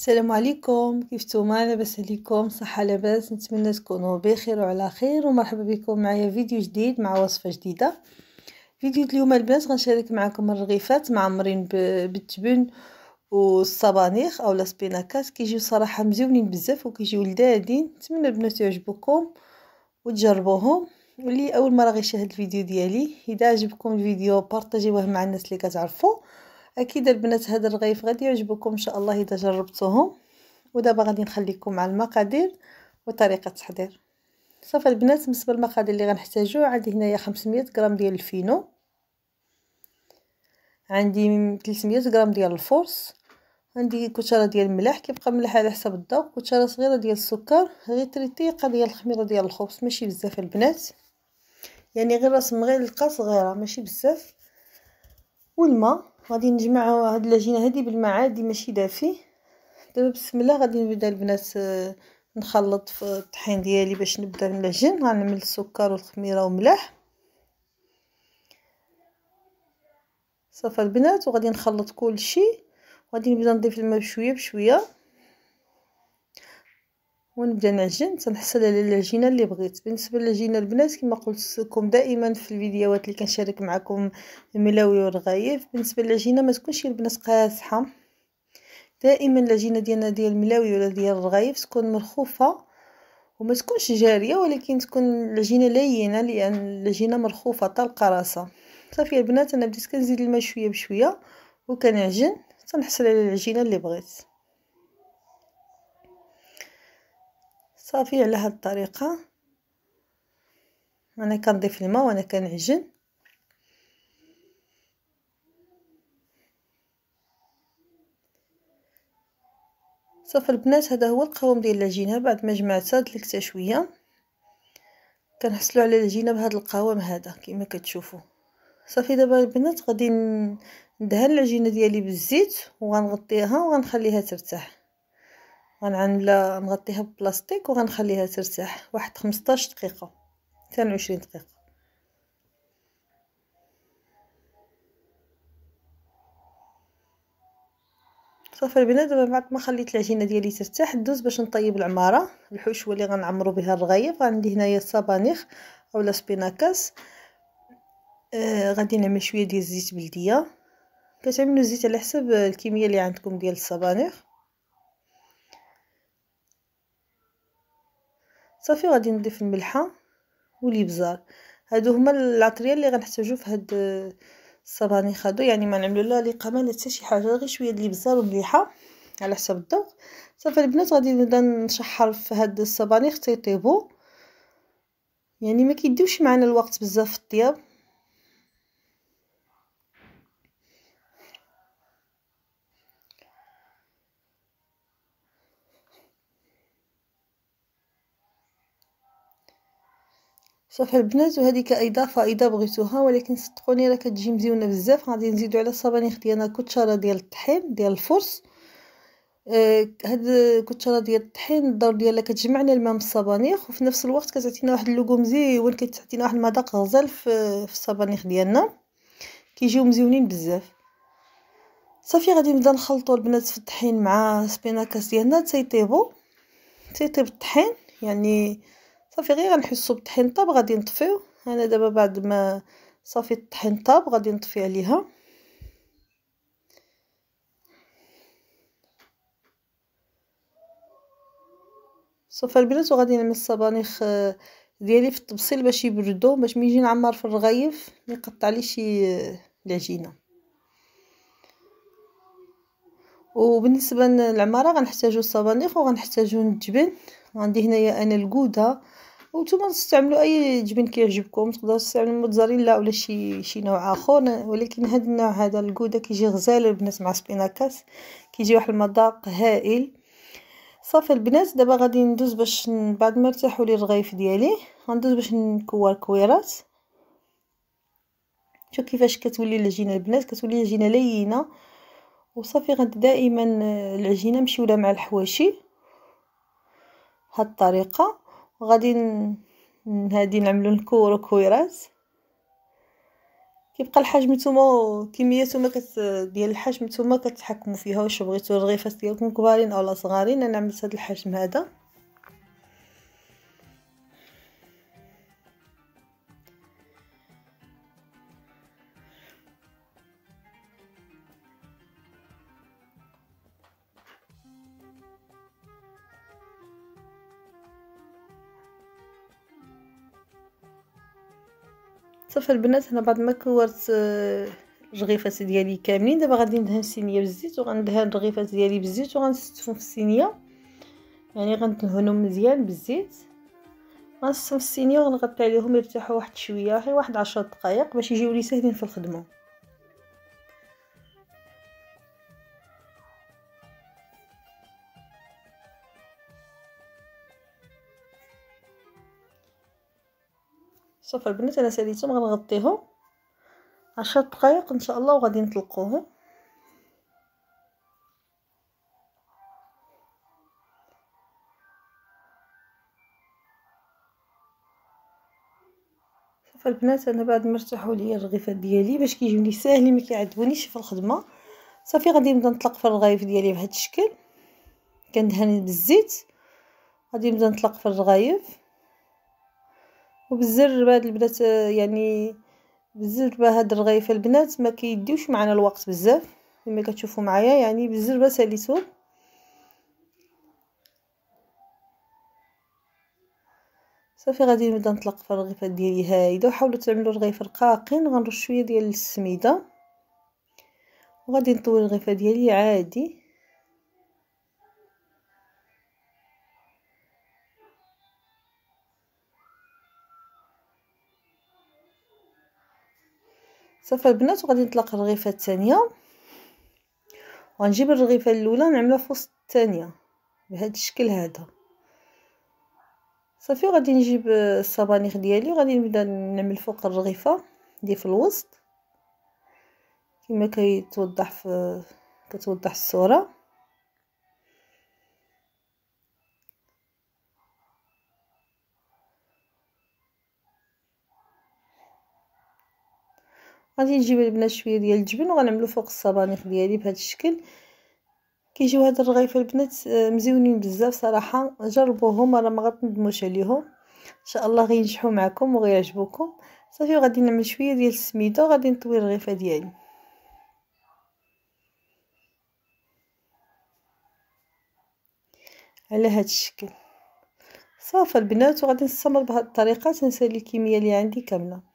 السلام عليكم. كيف نتوما لاباس عليكم. صحة لاباس. نتمنى تكونوا بخير وعلى خير. ومرحبا بكم. معايا فيديو جديد مع وصفة جديدة. فيديو اليوم البنات غنشارك معكم الرغيفات معمرين بالجبن والصبانيخ أو espinacas كيجيو صراحة مزيونين بزاف وكيجيو لذاذين. نتمنى البنات يعجبوكم وتجربوهم. واللي أول مرة غيشاهد الفيديو ديالي إذا عجبكم الفيديو بارطاجيوه مع الناس اللي كتعرفوا أكيد البنات هذا الرغيف غادي يعجبكم إن شاء الله إذا جربتوهم. ودابا غادي نخليكم مع المقادير وطريقة التحضير. صافي البنات بالنسبة للمقادير اللي غنحتاجو عندي هنايا 500 غرام ديال الفينو. عندي 300 غرام ديال الفورس عندي كتره ديال الملح كيبقى ملح على حسب الذوق. كتره صغيرة ديال السكر. غير تريتيقه ديال الخميرة ديال الخبز ماشي بزاف البنات. يعني غير رسم غير القا صغيرة ماشي بزاف. والماء. غادي نجمع هاد العجينه هادي بالماء عادي ماشي دافي. دابا بسم الله غادي نبدا البنات نخلط في الطحين ديالي باش نبدا نعجن غنعمل السكر والخميرة وملح صافي البنات وغادي نخلط كلشي. وغادي نبدا نضيف الماء بشوية بشوية. ونبدا نعجن. تنحصل على العجينة اللي بغيت. بالنسبة للعجينة البنات كما قلت لكم دائما في الفيديوهات اللي كنشارك معكم الملاوي والرغايف بالنسبة للعجينة ما تكونش البنات قاصحه دائما العجينة ديالنا ديال الملاوي ولا ديال الرغايف تكون مرخوفة وما تكونش جارية ولكن تكون العجينة لينة لأن العجينة مرخوفة طالقة راسها. صافي البنات أنا بديت كنزيد الماء شوية بشوية وكنعجن. تنحصل على العجينة اللي بغيت. صافي على هاد الطريقة. أنا كنضيف الماء وأنا كنعجن. صافي البنات هذا هو القوام ديال العجينه بعد ما جمعتها دلكتها شوية. كنحصلوا على العجينه بهذا القوام هذا كما كتشوفوا. صافي دابا البنات غادي ندهن العجينة ديالي بالزيت وغنغطيها وغنخليها ترتاح. غنعملها نغطيها ببلاستيك وغنخليها ترتاح. واحد 15 دقيقة حتى 20 دقيقة. صافي البنات دابا بعد ما خليت العجينة ديالي ترتاح ندوز باش نطيب العمارة. الحشوه اللي غنعمرو بها الرغيف. عندي هنايا الصبانيخ أولا سبيناكاس. آه غادي نعمل شوية ديال الزيت بلدية. كتعملوا الزيت على حسب الكميه اللي عندكم ديال الصبانيخ صافي غادي نضيف الملحة والابزار هادو هما العطرية اللي غنحتاجو في هاد الصبانيخ هادو. يعني ما نعملو لا لقمة لا حتى شي حاجة غير شوية الابزار ومليحه على حسب الذوق. صافي البنات غادي نبدا نشحر في هاد الصبانيخ تيطيبو. يعني ما كيديوش معنا الوقت بزاف في الطياب. صافي البنات وهذه كاضافه اذا بغيتوها ولكن صدقوني راه كتجي مزيونة بزاف. غادي نزيدو على الصبانيخ ديالنا كتشاره ديال الطحين ديال الفرص آه هاد cuchara ديال الطحين الدور ديالها كتجمع لنا الماء من الصبانيخ وفي نفس الوقت كتعطينا واحد اللوغو مزيون كتعطينا واحد المذاق غزال في, في الصبانيخ ديالنا كيجيو مزيونين بزاف. صافي غادي نبدا نخلطو البنات في الطحين مع espinacas ديالنا تيطيبو. تيطيب الطحين يعني صافي غير غنحسو بالطحين طاب غادي نطفيو. أنا دابا بعد ما صافي الطحين طاب غادي نطفي عليها. صافي البنات وغادي نعمل الصبانيخ ديالي في الطبسيل باش يبردو باش ملي يجي نعمر في الرغيف يقطع لي شي العجينة. وبالنسبة للعمارة غنحتاجو الصبانيخ وغنحتاجو الجبن عندي هنايا أنا الكوده وأنتم تستعملوا أي جبن كيعجبكم تقدروا تستعملوا موتزاريلا ولا شي شي نوع آخر. ولكن هذا النوع هذا الكوده كيجي غزال البنات مع سبيناكاس. كيجي واحد المذاق هائل. صافي البنات دابا غادي ندوز باش بعد ما ارتاحوا لي الرغيف ديالي غندوز باش نكور كويرات. شوف كيفاش كتولي العجينة البنات كتولي العجينة لينة. وصافي غادي دائما العجينة مشيوله مع الحواشي بهاد الطريقة. وغادي هادي نعملو نكورو كويرات. كيبقى الحجم نتوما كمية نتوما كت ديال الحجم نتوما كتحكموا فيها واش بغيتو الرغيفات ديالكم كبارين اولا صغارين. أنا عملت هذا الحجم هذا. صافي البنات هنا بعد ما كورت الرغيفات ديالي كاملين. دابا غادي ندهن الصينيه بالزيت وغندهن الرغيفات ديالي بالزيت وغنستفهم في الصينيه يعني غندهنهم مزيان بالزيت. غنستفهم في الصينيه وغنغطي عليهم يرتاحوا واحد شوية غير واحد عشر دقائق باش يجيو لي ساهلين في الخدمة. صافي البنات أنا ساليتهم غنغطيهم عشر دقائق إن شاء الله وغادي نطلقوهم. صافي البنات أنا بعد ما ارتاحوا ليا الرغيفات ديالي باش كيجيوني ساهلين ما كيعذبونيش في الخدمة. صافي غادي نبدأ نطلق في الرغايف ديالي بهذا الشكل. كندهن بالزيت. غادي نبدأ نطلق في الرغايف وبالزر هاد البنات يعني بالزربه هاد الرغيف البنات ما كيديوش معنا الوقت بزاف كما كتشوفوا معايا يعني بالزربه ساليتهم صافي غادي نبدأ نطلق في الرغيفات ديالي هايدة وحاولوا تعملوا رغيف رقاقين غنرش شوية ديال السميدة وغادي نطوي الرغيفة ديالي عادي. صافي البنات وغادي نطلق الرغيفه الثانية. وغنجيب الرغيفه الأولى نعملها في وسط الثانية بهذا الشكل هذا. صافي غادي نجيب الصبانيخ ديالي وغادي نبدأ نعمل فوق الرغيفه دي في الوسط. كما كيتوضح في كتوضح الصورة. غادي نجيب البنات شوية ديال الجبن وغنعملو فوق الصبانيخ ديالي بهذا الشكل. كيجيو هاد الرغيف البنات آه، مزيونين بزاف صراحة. جربوهم راه ما غتندموش عليهم. إن شاء الله غينجحوا معكم وغيعجبوكم. صافي غادي نعمل شوية ديال السميدة وغادي نطوي الرغيفة ديالي. على هاد الشكل. صافي البنات وغادي نستمر بهذه الطريقة. تنسالي الكمية اللي عندي كاملة.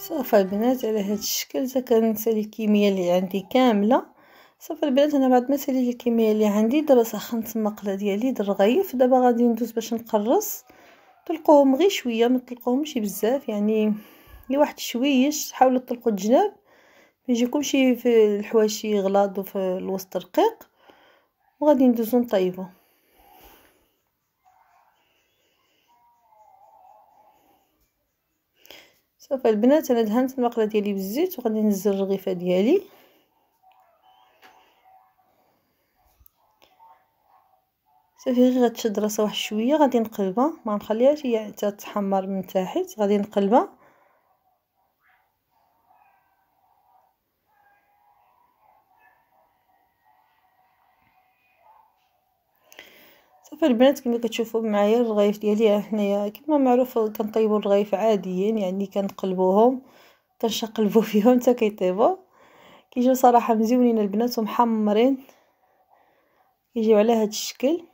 صافي البنات على هذا الشكل حتى كنسالي الكميه اللي عندي كاملة. صافي البنات أنا بعد ما ساليت الكميه اللي عندي دابا سخنت المقله ديالي د الرغيف دابا غادي ندوز باش نقرص. طلقوهم غير شوية ما تطلقوهمش بزاف يعني غير واحد شويش حاولوا تطلقوا الجناب. ما يجيكمش في الحواشي غلاض وفي الوسط رقيق. وغادي ندوزو نطيبو. صافي البنات أنا دهنت المقلة ديالي بالزيت وغادي ننزل الرغيفه ديالي. صافي غير غتشد راسها واحد شوية غادي نقلبها. ما نخليهاش هي حتى تحمر من تحت غادي نقلبها صافي البنات كما كتشوفوا معايا الرغايف ديالي حنايا كما معروف كنطيبوا الرغايف عاديين يعني كنقلبوهم كنشقلبوا فيهم حتى كيطيبوا. كيجيو صراحة مزيونين البنات ومحمرين. كيجيو على هذا الشكل.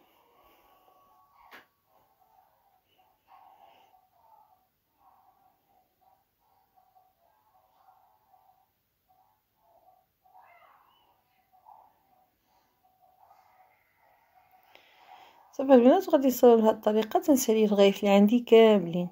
صافي البنات غادي نصاوب بهاد الطريقة تنسالي الرغايف اللي عندي كاملين.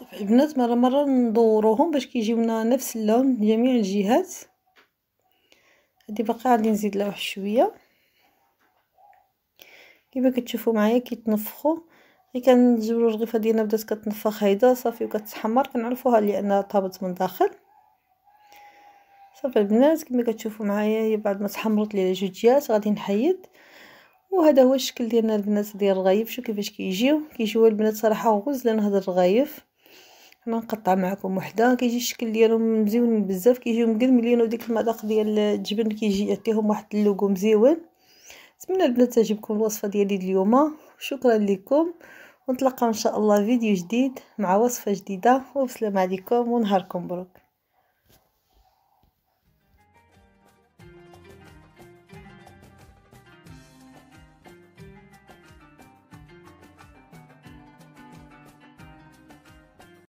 البنات مرة مرة ندوروهم باش كيجيونا نفس اللون جميع الجهات. هادي باقا غادي نزيد لها واحد شوية. كيما كتشوفوا معايا كيتنفخوا. غير كنجبروا الرغيفه ديالنا بدات كتنفخ هيدا صافي وكتحمر كنعرفوها لأنها طابت من داخل. صافي البنات كما كتشوفوا معايا هي بعد ما تحمرت لي جوج جهات غادي نحيد. وهذا هو الشكل ديالنا البنات ديال الرغايف شوفوا كيفاش كيجيو. كيجيو البنات صراحة غزلان هاد الرغايف أنا نقطع معكم وحدة كيجي الشكل ديالهم مزيون بزاف كيجيو مقلملين وديك المذاق ديال الجبن كيجي يعطيهم واحد اللوغو مزيون. نتمنى البنات تعجبكم الوصفة ديالي اليوم. شكرا لكم. ونتلاقاو إن شاء الله فيديو جديد مع وصفة جديدة. وبسلام عليكم ونهاركم مبروك.